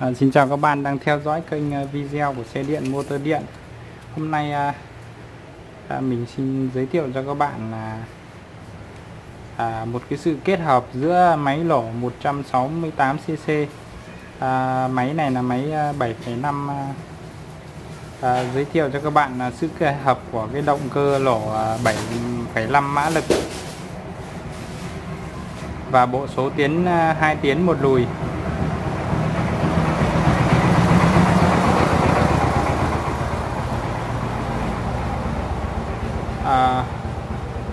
À, xin chào các bạn đang theo dõi kênh à, video của xe điện motor điện. Hôm nay à, à, mình xin giới thiệu cho các bạn là à, một cái sự kết hợp giữa máy lỗ 168cc à, máy này là máy à, 7,5 à, à, giới thiệu cho các bạn là sự kết hợp của cái động cơ lỗ 7,5 à, mã lực và bộ số tiến 2 tiến một lùi.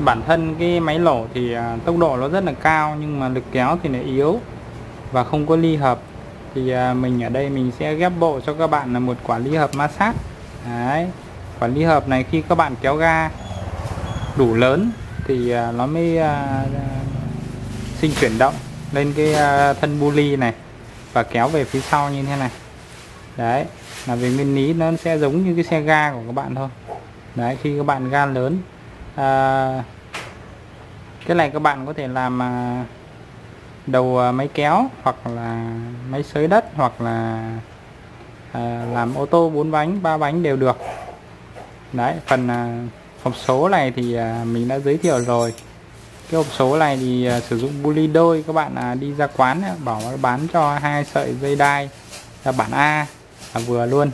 Bản thân cái máy lổ thì à, tốc độ nó rất là cao nhưng mà lực kéo thì nó yếu và không có ly hợp. Thì à, mình ở đây mình sẽ ghép bộ cho các bạn là một quả ly hợp ma sát Đấy. quả ly hợp này khi các bạn kéo ga đủ lớn thì à, nó mới sinh chuyển động lên cái thân bu ly này và kéo về phía sau như thế này. Đấy là về nguyên lý nó sẽ giống như cái xe ga của các bạn thôi. Đấy khi các bạn ga lớn à, cái này các bạn có thể làm à, đầu à, máy kéo hoặc là máy xới đất hoặc là à, làm ô tô bốn bánh ba bánh đều được. Đấy phần à, hộp số này thì à, mình đã giới thiệu rồi. Cái hộp số này thì à, sử dụng buli đôi các bạn à, đi ra quán à, bảo bán cho hai sợi dây đai là bản A là vừa luôn.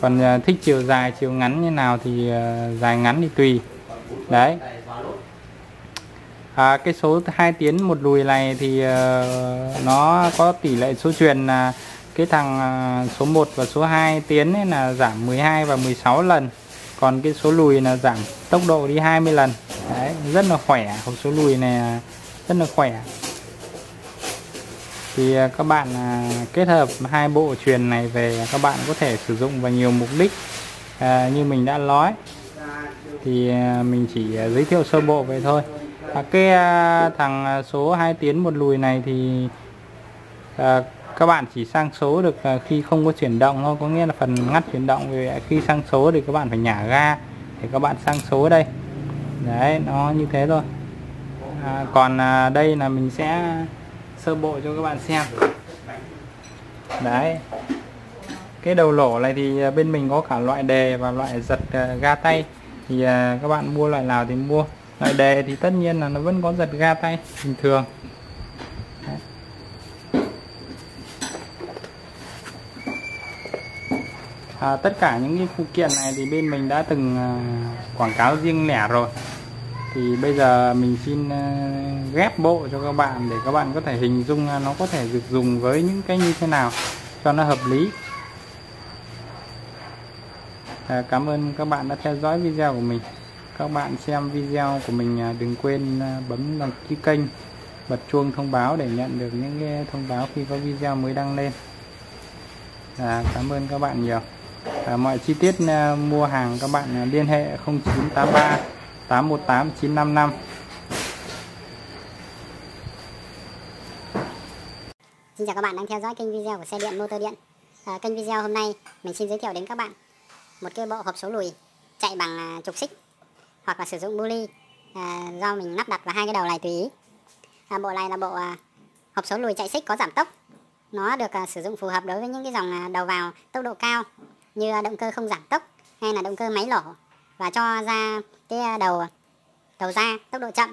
Còn à, thích chiều dài chiều ngắn như nào thì à, dài ngắn thì tùy. Đấy à, cái số hai tiến một lùi này thì uh, nó có tỷ lệ số truyền là cái thằng ờ, số 1 và số 2 tiến ấy là giảm 12 và 16 lần. Còn cái số lùi là giảm tốc độ đi 20 lần. Đấy rất là khỏe. Hộp số lùi này ờ, rất là khỏe. Thì các bạn kết hợp hai bộ truyền này về các bạn có thể sử dụng vào nhiều mục đích à, như mình đã nói. Thì mình chỉ giới thiệu sơ bộ vậy thôi à, cái à, thằng à, số 2 tiến một lùi này thì à, các bạn chỉ sang số được à, khi không có chuyển động thôi có nghĩa là phần ngắt chuyển động vì khi sang số thì các bạn phải nhả ga để các bạn sang số đây. Đấy nó như thế thôi. À, còn à, đây là mình sẽ sơ bộ cho các bạn xem. Đấy. Cái đầu lỗ này thì bên mình có cả loại đề và loại giật ga tay. Thì các bạn mua loại nào thì mua loại đề thì tất nhiên là nó vẫn có giật ga tay bình thường. À, tất cả những cái phụ kiện này thì bên mình đã từng à, quảng cáo riêng lẻ rồi. Thì bây giờ mình xin à, ghép bộ cho các bạn để các bạn có thể hình dung nó có thể được dùng với những cái như thế nào cho nó hợp lý. À, cảm ơn các bạn đã theo dõi video của mình các bạn xem video của mình à, đừng quên à, bấm đăng ký kênh bật chuông thông báo để nhận được những cái thông báo khi có video mới đăng lên. À, cảm ơn các bạn nhiều. À, mọi chi tiết à, mua hàng các bạn à, liên hệ 0983 818 955 Xin chào các bạn đang theo dõi kênh video của xe điện motor điện. À, kênh video hôm nay mình xin giới thiệu đến các bạn một cái bộ hộp số lùi chạy bằng trục xích hoặc là sử dụng bully à, do mình lắp đặt vào hai cái đầu này tùy ý. À, bộ này là bộ à, hộp số lùi chạy xích có giảm tốc. Nó được à, sử dụng phù hợp đối với những cái dòng à, đầu vào tốc độ cao như à, động cơ không giảm tốc hay là động cơ máy lổ và cho ra cái à, đầu à, đầu ra tốc độ chậm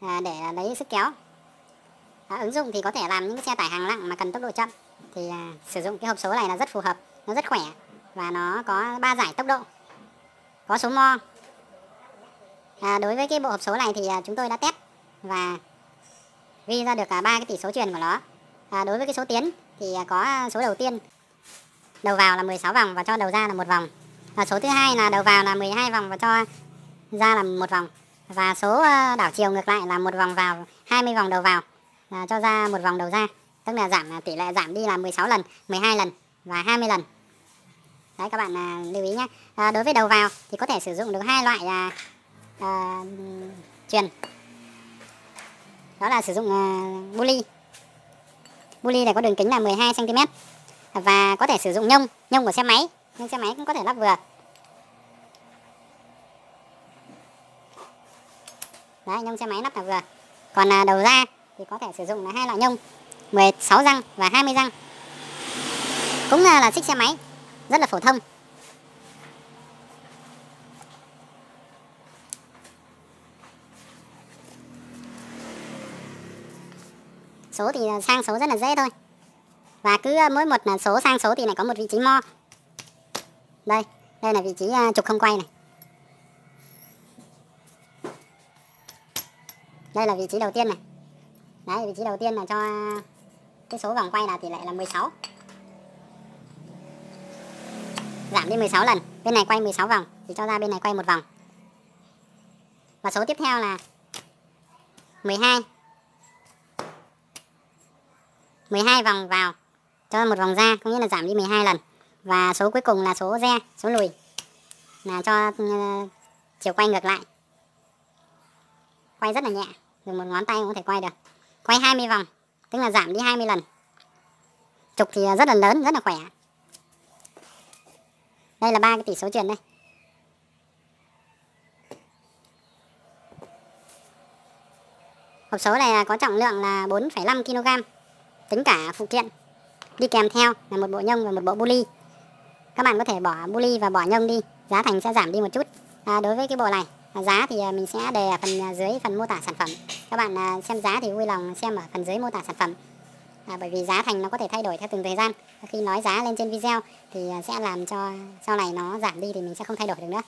à, để lấy sức kéo. À, ứng dụng thì có thể làm những cái xe tải hàng nặng mà cần tốc độ chậm thì à, sử dụng cái hộp số này là rất phù hợp nó rất khỏe và nó có ba giải tốc độ. Có số mo à, đối với cái bộ hộp số này thì à, chúng tôi đã test và ghi ra được cả ba cái tỷ số truyền của nó. À, đối với cái số tiến thì à, có số đầu tiên đầu vào là 16 vòng và cho đầu ra là một vòng. Và số thứ hai là đầu vào là 12 vòng và cho ra là một vòng. Và số à, đảo chiều ngược lại là một vòng vào 20 vòng đầu vào. À, cho ra một vòng đầu ra tức là giảm tỷ lệ giảm đi là 16 lần 12 lần và 20 lần. Đấy các bạn à, lưu ý nhé à, đối với đầu vào thì có thể sử dụng được hai loại à, à, truyền. Đó là sử dụng uh, buli. Buli này có đường kính là 12 cm và có thể sử dụng nhông nhông của xe máy nhưng xe máy cũng có thể lắp vừa. Đấy nhông xe máy lắp là vừa. Còn uh, đầu ra thì có thể sử dụng là hai loại nhông 16 răng và 20 răng. Cũng à, là xích xe máy rất là phổ thông. Số thì à, sang số rất là dễ thôi. Và cứ à, mỗi một à, số sang số thì lại có một vị trí mo. Đây đây là vị trí trục không quay này. Đây là vị trí đầu tiên này. Đấy, vị trí đầu tiên là cho cái số vòng quay là tỷ lệ là 16 giảm đi 16 lần. Bên này quay 16 vòng, thì cho ra bên này quay một vòng. Và số tiếp theo là 12 12 vòng vào cho một vòng ra có nghĩa là giảm đi 12 lần. Và số cuối cùng là số re số lùi. Là cho uh, chiều quay ngược lại. Quay rất là nhẹ dùng một ngón tay cũng có thể quay được. Quay 20 vòng tức là giảm đi 20 lần. Trục thì rất là lớn rất là khỏe. Đây là ba cái tỷ số truyền đây. Hộp số này có trọng lượng là 4,5 kg tính cả phụ kiện. Đi kèm theo là một bộ nhông và một bộ bu các bạn có thể bỏ bu và bỏ nhông đi giá thành sẽ giảm đi một chút. À, đối với cái bộ này à, giá thì à, mình sẽ đề ở phần à, dưới phần mô tả sản phẩm. Các bạn xem giá thì vui lòng xem ở phần dưới mô tả sản phẩm. À, bởi vì giá thành nó có thể thay đổi theo từng thời gian. Khi nói giá lên trên video thì sẽ làm cho sau này nó giảm đi thì mình sẽ không thay đổi được nữa.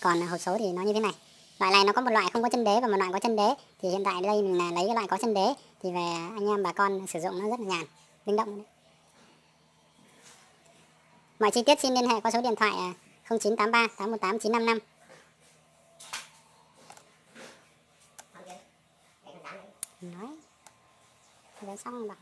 Còn hộp số thì nó như thế này loại này nó có một loại không có chân đế và một loại có chân đế. Thì hiện tại đây mình là lấy cái loại có chân đế. Thì về anh em, bà con sử dụng nó rất là nhàn, linh động. Đấy. mọi chi tiết xin liên hệ qua số điện thoại 0983 818 955 nói. Rồi xong rồi.